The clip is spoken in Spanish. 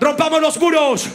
Rompamos los muros.